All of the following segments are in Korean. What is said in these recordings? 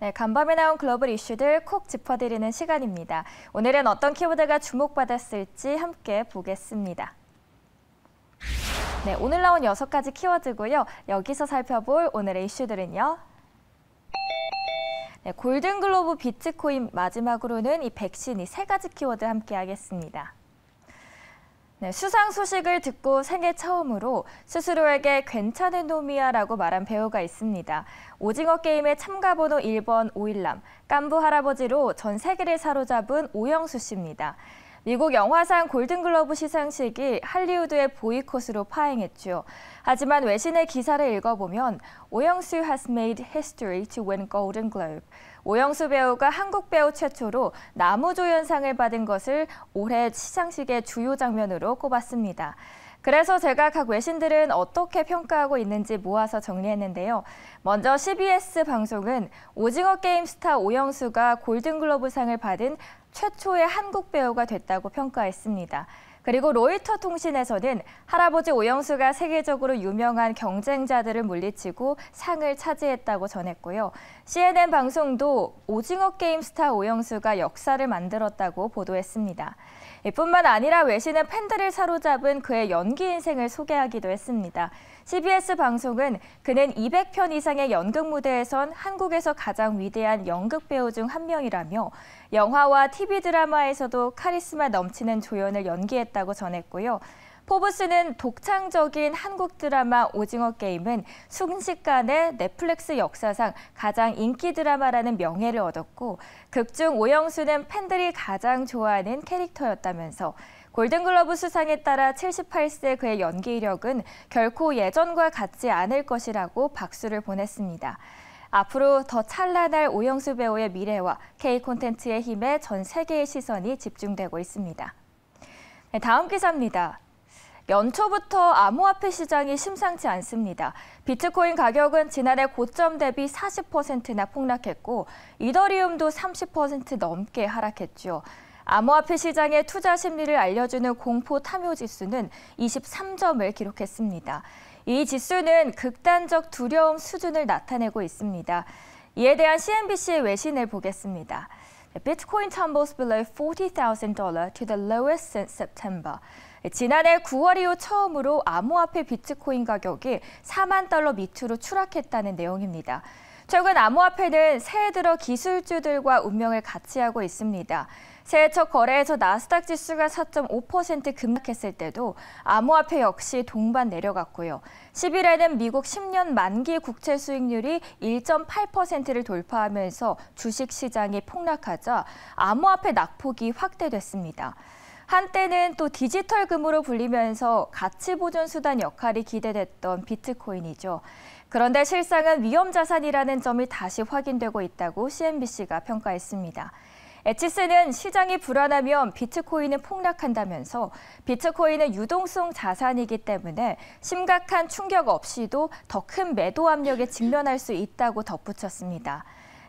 네, 간밤에 나온 글로벌 이슈들 콕 짚어드리는 시간입니다. 오늘은 어떤 키워드가 주목받았을지 함께 보겠습니다. 네, 오늘 나온 여섯 가지 키워드고요. 여기서 살펴볼 오늘의 이슈들은요. 네, 골든글로브 비트코인 마지막으로는 이 백신 이 세 가지 키워드 함께 하겠습니다. 네, 수상 소식을 듣고 생애 처음으로 스스로에게 괜찮은 놈이야라고 말한 배우가 있습니다. 오징어 게임의 참가 번호 1번 오일남, 깐부 할아버지로 전 세계를 사로잡은 오영수 씨입니다. 미국 영화상 골든글러브 시상식이 할리우드의 보이콧으로 파행했죠. 하지만 외신의 기사를 읽어보면 오영수 has made history to win Golden Globe. 오영수 배우가 한국 배우 최초로 나무조연상을 받은 것을 올해 시상식의 주요 장면으로 꼽았습니다. 그래서 제가 각 외신들은 어떻게 평가하고 있는지 모아서 정리했는데요. 먼저 CBS 방송은 오징어 게임 스타 오영수가 골든글로브상을 받은 최초의 한국 배우가 됐다고 평가했습니다. 그리고 로이터 통신에서는 할아버지 오영수가 세계적으로 유명한 경쟁자들을 물리치고 상을 차지했다고 전했고요. CNN 방송도 오징어 게임 스타 오영수가 역사를 만들었다고 보도했습니다. 뿐만 아니라 외신은 팬들을 사로잡은 그의 연기 인생을 소개하기도 했습니다. CBS 방송은 그는 200편 이상의 연극 무대에선 한국에서 가장 위대한 연극 배우 중 한 명이라며 영화와 TV 드라마에서도 카리스마 넘치는 조연을 연기했다고 전했고요. 포브스는 독창적인 한국 드라마 오징어 게임은 순식간에 넷플릭스 역사상 가장 인기 드라마라는 명예를 얻었고 극중 오영수는 팬들이 가장 좋아하는 캐릭터였다면서 골든글러브 수상에 따라 78세 그의 연기 이력은 결코 예전과 같지 않을 것이라고 박수를 보냈습니다. 앞으로 더 찬란할 오영수 배우의 미래와 K 콘텐츠의 힘에 전 세계의 시선이 집중되고 있습니다. 네, 다음 기사입니다. 연초부터 암호화폐 시장이 심상치 않습니다. 비트코인 가격은 지난해 고점 대비 40%나 폭락했고 이더리움도 30% 넘게 하락했죠. 암호화폐 시장의 투자 심리를 알려주는 공포 탐욕 지수는 23점을 기록했습니다. 이 지수는 극단적 두려움 수준을 나타내고 있습니다. 이에 대한 CNBC의 외신을 보겠습니다. Bitcoin tumbles below $40,000 to the lowest since September. 지난해 9월 이후 처음으로 암호화폐 비트코인 가격이 4만 달러 밑으로 추락했다는 내용입니다. 최근 암호화폐는 새해 들어 기술주들과 운명을 같이 하고 있습니다. 새해 첫 거래에서 나스닥 지수가 4.5% 급락했을 때도 암호화폐 역시 동반 내려갔고요. 10일에는 미국 10년 만기 국채 수익률이 1.8%를 돌파하면서 주식 시장이 폭락하자 암호화폐 낙폭이 확대됐습니다. 한때는 또 디지털 금으로 불리면서 가치 보존 수단 역할이 기대됐던 비트코인이죠. 그런데 실상은 위험 자산이라는 점이 다시 확인되고 있다고 CNBC가 평가했습니다. 에치스는 시장이 불안하면 비트코인은 폭락한다면서 비트코인은 유동성 자산이기 때문에 심각한 충격 없이도 더 큰 매도 압력에 직면할 수 있다고 덧붙였습니다.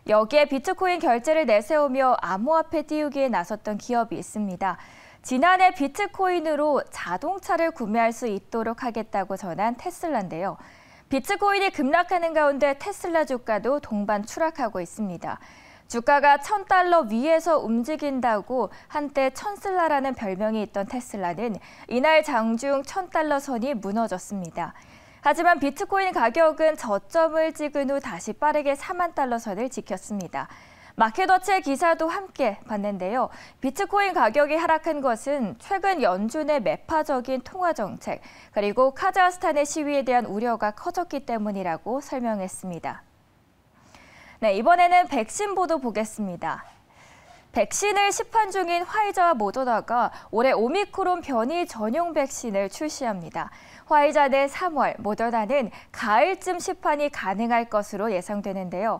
여기에 비트코인 결제를 내세우며 암호화폐 띄우기에 나섰던 기업이 있습니다. 지난해 비트코인으로 자동차를 구매할 수 있도록 하겠다고 전한 테슬라인데요. 비트코인이 급락하는 가운데 테슬라 주가도 동반 추락하고 있습니다. 주가가 1000달러 위에서 움직인다고 한때 천슬라라는 별명이 있던 테슬라는 이날 장중 1000달러 선이 무너졌습니다. 하지만 비트코인 가격은 저점을 찍은 후 다시 빠르게 4만 달러 선을 지켰습니다. 마켓워치의 기사도 함께 봤는데요. 비트코인 가격이 하락한 것은 최근 연준의 매파적인 통화 정책 그리고 카자흐스탄의 시위에 대한 우려가 커졌기 때문이라고 설명했습니다. 네, 이번에는 백신 보도 보겠습니다. 백신을 시판 중인 화이자와 모더나가 올해 오미크론 변이 전용 백신을 출시합니다. 화이자는 3월, 모더나는 가을쯤 시판이 가능할 것으로 예상되는데요.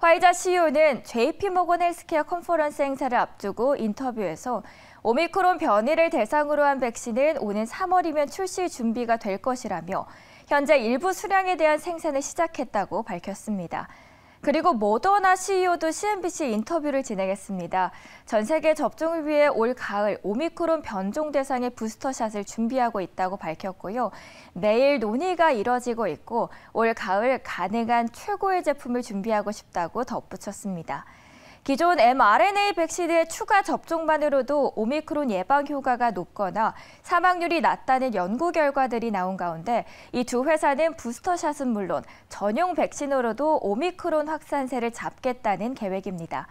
화이자 CEO는 JP모건 헬스케어 컨퍼런스 행사를 앞두고 인터뷰에서 오미크론 변이를 대상으로 한 백신은 오는 3월이면 출시 준비가 될 것이라며 현재 일부 수량에 대한 생산을 시작했다고 밝혔습니다. 그리고 모더나 CEO도 CNBC 인터뷰를 진행했습니다. 전 세계 접종을 위해 올 가을 오미크론 변종 대상의 부스터샷을 준비하고 있다고 밝혔고요. 매일 논의가 이뤄지고 있고 올 가을 가능한 최고의 제품을 준비하고 싶다고 덧붙였습니다. 기존 mRNA 백신의 추가 접종만으로도 오미크론 예방 효과가 높거나 사망률이 낮다는 연구 결과들이 나온 가운데 이 두 회사는 부스터샷은 물론 전용 백신으로도 오미크론 확산세를 잡겠다는 계획입니다.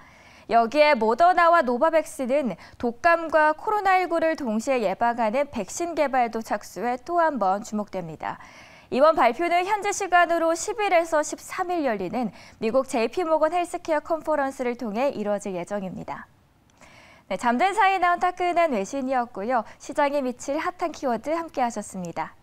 여기에 모더나와 노바백스는 독감과 코로나19를 동시에 예방하는 백신 개발도 착수해 또 한 번 주목됩니다. 이번 발표는 현지 시간으로 10일에서 13일 열리는 미국 JP모건 헬스케어 컨퍼런스를 통해 이루어질 예정입니다. 네, 잠든 사이에 나온 따끈한 외신이었고요. 시장에 미칠 핫한 키워드 함께 하셨습니다.